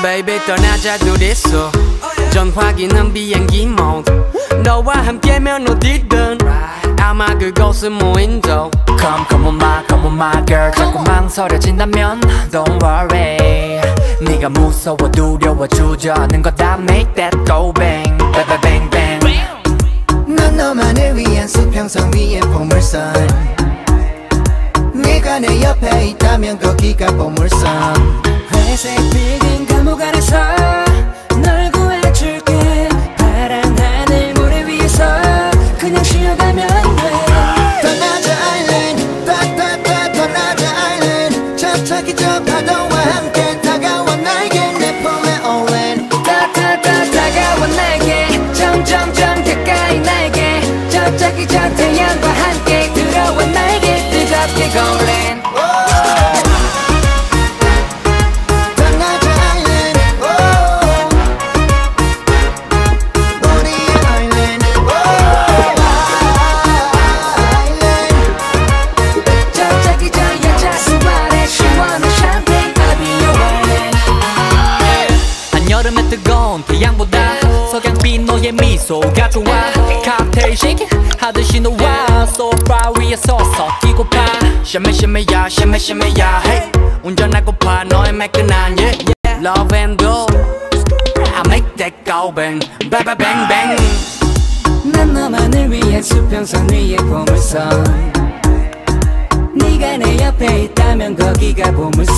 baby 떠나자 둘이서. 전화기는 비행기 모드 너와 함께면 어디든. 아마 그곳은 무인도 Come come on my come on my girl. 자꾸 망설여진다면 Don't worry. 네가 무서워 두려워 주저하는 거다 Make that go bang. Bang bang bang. 난 너만을 위한 수평선 위의 보물선. 네가 내 옆에 있다면 거기가 보물선 ese pig en calmo garza 너의 미소가 좋아 칵테일 쉐이킹 하듯이 너와 소파 위에 서서 뛰고파 샤메 샤메야 샤메 샤메야 hey. 운전하고파 너의 매끈한 yeah, yeah. Love and go. I make that go bang bang bang bang bang. 난 너만을 위한 수평선 위의 보물선. 네가 내 옆에 있다면 거기가 보물선